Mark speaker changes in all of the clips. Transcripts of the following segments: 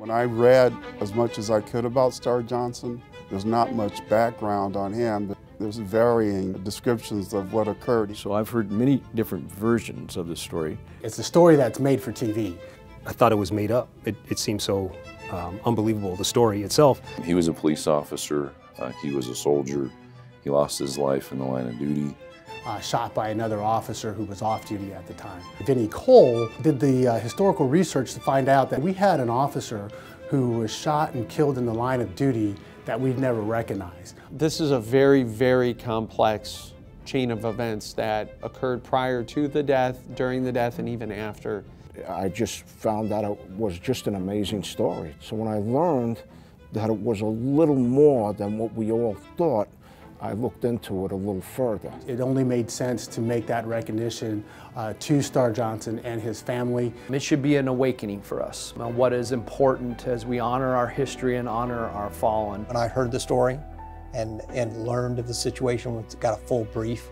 Speaker 1: When I read as much as I could about Star Johnson, there's not much background on him, but there's varying descriptions of what occurred.
Speaker 2: So I've heard many different versions of the story.
Speaker 3: It's a story that's made for TV.
Speaker 4: I thought it was made up. It, it seemed so um, unbelievable, the story itself.
Speaker 5: He was a police officer, uh, he was a soldier, he lost his life in the line of duty.
Speaker 3: Uh, shot by another officer who was off duty at the time. Vinnie Cole did the uh, historical research to find out that we had an officer who was shot and killed in the line of duty that we've never recognized.
Speaker 6: This is a very, very complex chain of events that occurred prior to the death, during the death, and even after.
Speaker 7: I just found that it was just an amazing story. So when I learned that it was a little more than what we all thought, I looked into it a little further.
Speaker 3: It only made sense to make that recognition uh, to Star Johnson and his family.
Speaker 8: It should be an awakening for us on what is important as we honor our history and honor our fallen.
Speaker 9: When I heard the story and, and learned of the situation, got a full brief,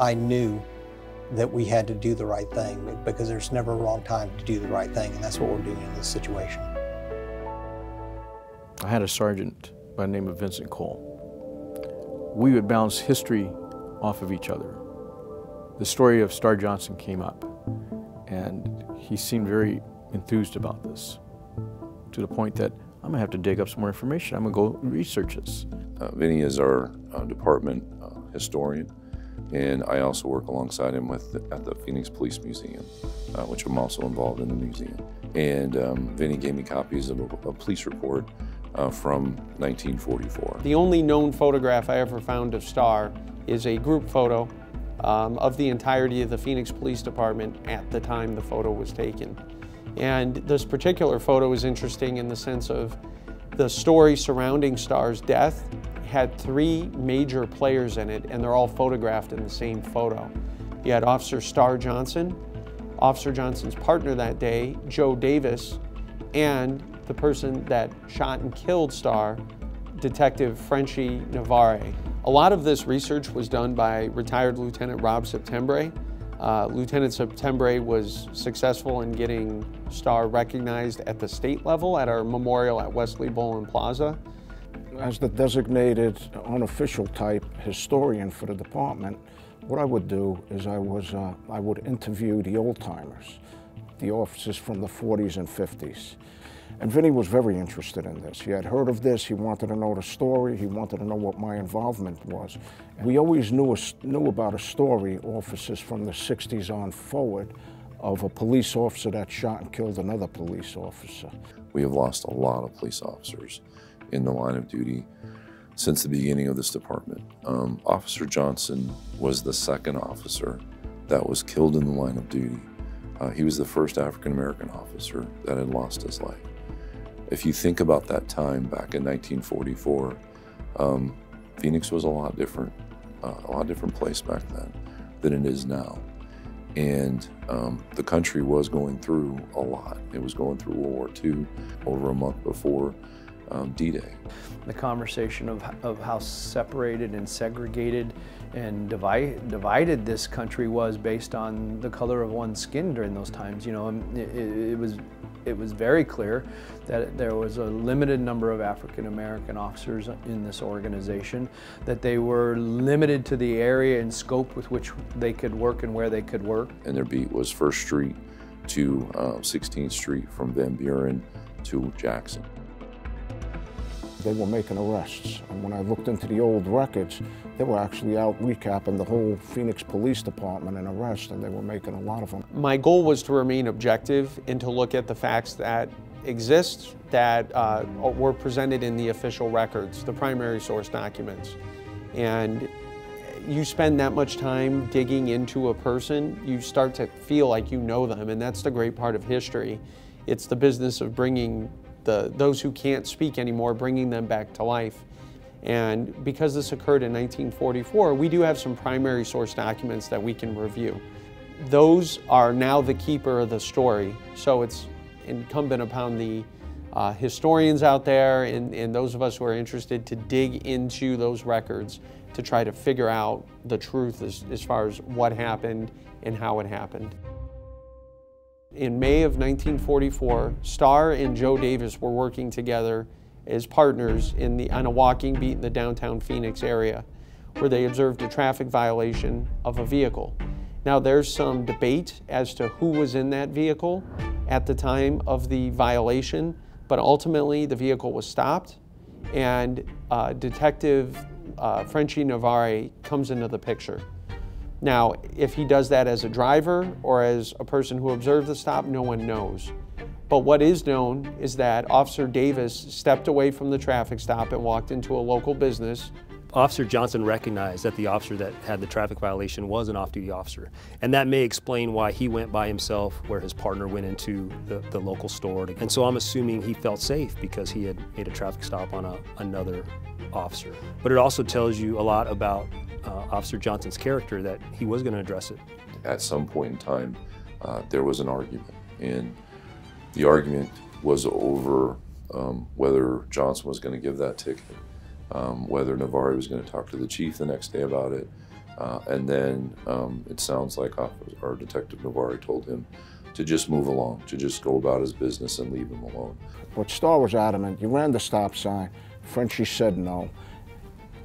Speaker 9: I knew that we had to do the right thing because there's never a wrong time to do the right thing, and that's what we're doing in this situation.
Speaker 2: I had a sergeant by the name of Vincent Cole we would bounce history off of each other. The story of Star Johnson came up, and he seemed very enthused about this to the point that I'm gonna have to dig up some more information. I'm gonna go research this.
Speaker 5: Uh, Vinny is our uh, department uh, historian, and I also work alongside him with the, at the Phoenix Police Museum, uh, which I'm also involved in the museum. And um, Vinny gave me copies of a, a police report uh, from 1944.
Speaker 6: The only known photograph I ever found of Star is a group photo um, of the entirety of the Phoenix Police Department at the time the photo was taken. And this particular photo is interesting in the sense of the story surrounding Star's death had three major players in it, and they're all photographed in the same photo. You had Officer Star Johnson, Officer Johnson's partner that day, Joe Davis, and the person that shot and killed Star, Detective Frenchy Navarre. A lot of this research was done by retired Lieutenant Rob Septembre. Uh, Lieutenant Septembre was successful in getting Star recognized at the state level at our memorial at Wesley Bolin Plaza.
Speaker 7: As the designated unofficial type historian for the department, what I would do is I, was, uh, I would interview the old timers, the officers from the 40s and 50s. And Vinny was very interested in this. He had heard of this, he wanted to know the story, he wanted to know what my involvement was. We always knew, a, knew about a story, officers from the 60s on forward, of a police officer that shot and killed another police officer.
Speaker 5: We have lost a lot of police officers in the line of duty since the beginning of this department. Um, officer Johnson was the second officer that was killed in the line of duty. Uh, he was the first African American officer that had lost his life. If you think about that time back in 1944, um, Phoenix was a lot different, uh, a lot different place back then than it is now. And um, the country was going through a lot. It was going through World War II over a month before um, D-Day.
Speaker 8: The conversation of, of how separated and segregated and divide, divided this country was based on the color of one's skin during those times. You know, it, it was it was very clear that there was a limited number of African American officers in this organization, that they were limited to the area and scope with which they could work and where they could work.
Speaker 5: And their beat was First Street to uh, 16th Street from Van Buren to Jackson
Speaker 7: they were making arrests. And when I looked into the old records, they were actually out recapping the whole Phoenix Police Department and arrest, and they were making a lot of them.
Speaker 6: My goal was to remain objective and to look at the facts that exist that uh, were presented in the official records, the primary source documents. And you spend that much time digging into a person, you start to feel like you know them, and that's the great part of history. It's the business of bringing the, those who can't speak anymore, bringing them back to life. And because this occurred in 1944, we do have some primary source documents that we can review. Those are now the keeper of the story, so it's incumbent upon the uh, historians out there and, and those of us who are interested to dig into those records to try to figure out the truth as, as far as what happened and how it happened. In May of 1944, Star and Joe Davis were working together as partners in the, on a walking beat in the downtown Phoenix area where they observed a traffic violation of a vehicle. Now there's some debate as to who was in that vehicle at the time of the violation, but ultimately the vehicle was stopped and uh, Detective uh, Frenchy Navarre comes into the picture. Now, if he does that as a driver or as a person who observed the stop, no one knows. But what is known is that Officer Davis stepped away from the traffic stop and walked into a local business.
Speaker 4: Officer Johnson recognized that the officer that had the traffic violation was an off-duty officer. And that may explain why he went by himself where his partner went into the, the local store. And so I'm assuming he felt safe because he had made a traffic stop on a, another officer. But it also tells you a lot about uh, Officer Johnson's character that he was going to address it.
Speaker 5: At some point in time, uh, there was an argument. And the argument was over um, whether Johnson was going to give that ticket, um, whether Navarre was going to talk to the chief the next day about it, uh, and then um, it sounds like our detective Navarre told him to just move along, to just go about his business and leave him alone.
Speaker 7: But Star was adamant. You ran the stop sign. Frenchy said no,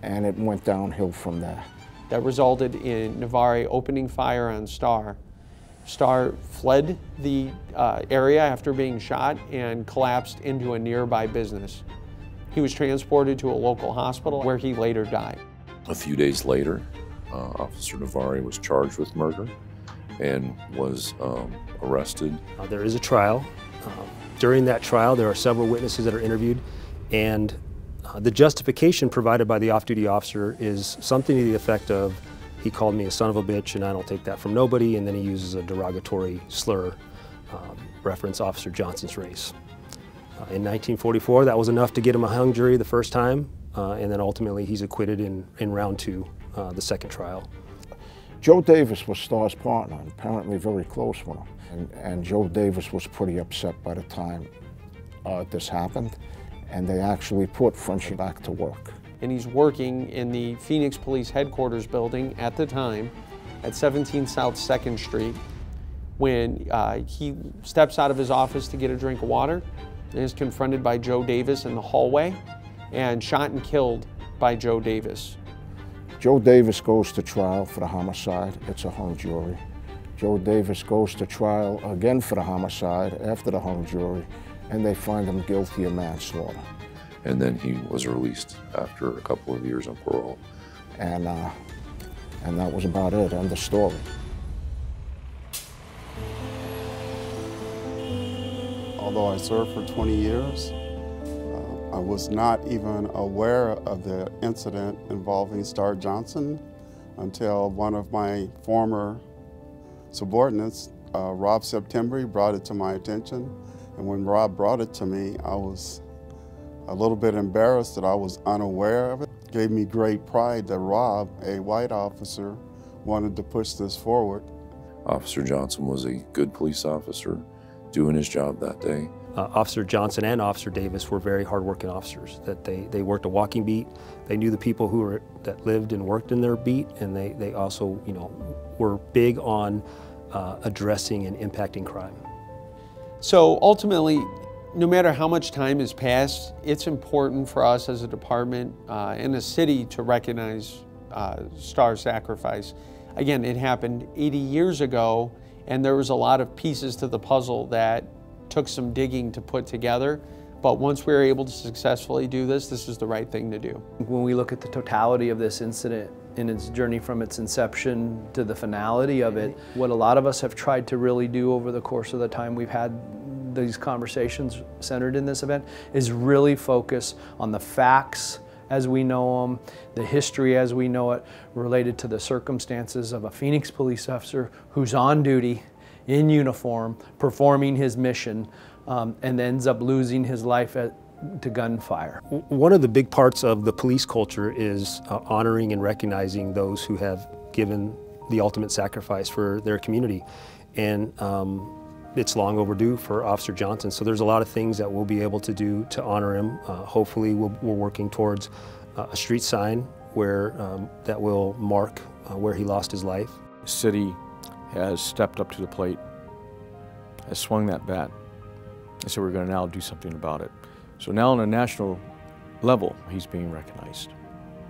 Speaker 7: and it went downhill from there.
Speaker 6: That resulted in Navarre opening fire on Star Star fled the uh, area after being shot and collapsed into a nearby business. He was transported to a local hospital where he later died.
Speaker 5: A few days later, uh, Officer Navarre was charged with murder and was um, arrested.
Speaker 4: Uh, there is a trial. Um, during that trial, there are several witnesses that are interviewed, and uh, the justification provided by the off-duty officer is something to the effect of, he called me a son of a bitch and I don't take that from nobody, and then he uses a derogatory slur, um, reference Officer Johnson's race. Uh, in 1944, that was enough to get him a hung jury the first time, uh, and then ultimately he's acquitted in, in round two, uh, the second trial.
Speaker 7: Joe Davis was Star's partner, and apparently very close with him. And, and Joe Davis was pretty upset by the time uh, this happened, and they actually put Frenchy back to work
Speaker 6: and he's working in the Phoenix Police Headquarters building at the time at 17 South 2nd Street when uh, he steps out of his office to get a drink of water and is confronted by Joe Davis in the hallway and shot and killed by Joe Davis.
Speaker 7: Joe Davis goes to trial for the homicide. It's a hung jury. Joe Davis goes to trial again for the homicide after the hung jury, and they find him guilty of manslaughter
Speaker 5: and then he was released after a couple of years on parole.
Speaker 7: And, uh, and that was about it, end of story.
Speaker 1: Although I served for 20 years, uh, I was not even aware of the incident involving Star Johnson until one of my former subordinates, uh, Rob September, brought it to my attention. And when Rob brought it to me, I was a little bit embarrassed that I was unaware of it. Gave me great pride that Rob, a white officer, wanted to push this forward.
Speaker 5: Officer Johnson was a good police officer doing his job that day.
Speaker 4: Uh, officer Johnson and Officer Davis were very hardworking officers. That they, they worked a walking beat. They knew the people who were that lived and worked in their beat, and they, they also you know were big on uh, addressing and impacting crime.
Speaker 6: So ultimately, no matter how much time has passed, it's important for us as a department uh, and a city to recognize uh, Star's sacrifice. Again, it happened 80 years ago, and there was a lot of pieces to the puzzle that took some digging to put together. But once we were able to successfully do this, this is the right thing to do.
Speaker 8: When we look at the totality of this incident in its journey from its inception to the finality of it, what a lot of us have tried to really do over the course of the time we've had these conversations centered in this event is really focus on the facts as we know them, the history as we know it, related to the circumstances of a Phoenix police officer who's on duty in uniform, performing his mission, um, and ends up losing his life at, to gunfire.
Speaker 4: One of the big parts of the police culture is uh, honoring and recognizing those who have given the ultimate sacrifice for their community. And um, it's long overdue for Officer Johnson. So there's a lot of things that we'll be able to do to honor him. Uh, hopefully we we are working towards uh, a street sign where um, that will mark uh, where he lost his life.
Speaker 2: The city has stepped up to the plate has swung that bat. And so we're going to now do something about it. So now on a national level, he's being recognized.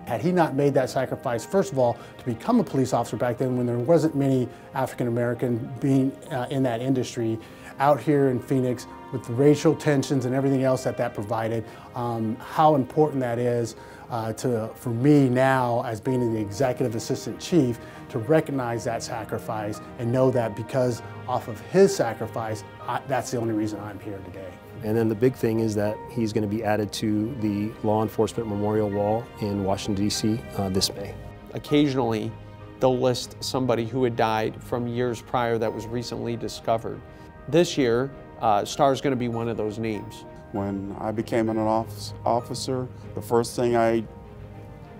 Speaker 3: Had he not made that sacrifice, first of all, to become a police officer back then when there wasn't many African American being uh, in that industry, out here in Phoenix with the racial tensions and everything else that that provided, um, how important that is uh, to, for me now as being the executive assistant chief to recognize that sacrifice and know that because off of his sacrifice, I, that's the only reason I'm here today.
Speaker 4: And then the big thing is that he's going to be added to the Law Enforcement Memorial Wall in Washington, D.C. Uh, this May.
Speaker 6: Occasionally, they'll list somebody who had died from years prior that was recently discovered. This year, uh, Star is going to be one of those names.
Speaker 1: When I became an officer, the first thing I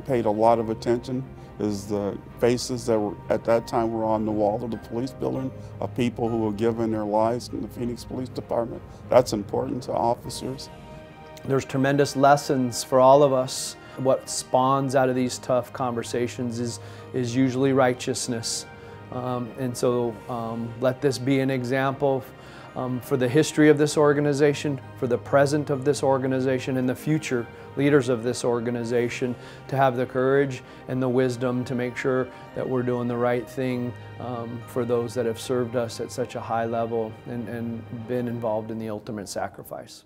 Speaker 1: paid a lot of attention is the faces that were at that time were on the wall of the police building of people who were given their lives in the Phoenix Police Department. That's important to officers.
Speaker 8: There's tremendous lessons for all of us. What spawns out of these tough conversations is, is usually righteousness. Um, and so um, let this be an example um, for the history of this organization, for the present of this organization, and the future leaders of this organization to have the courage and the wisdom to make sure that we're doing the right thing um, for those that have served us at such a high level and, and been involved in the ultimate sacrifice.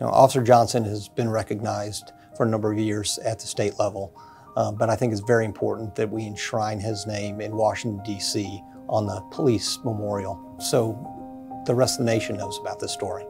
Speaker 9: Officer Johnson has been recognized for a number of years at the state level, uh, but I think it's very important that we enshrine his name in Washington, D.C. on the police memorial so the rest of the nation knows about this story.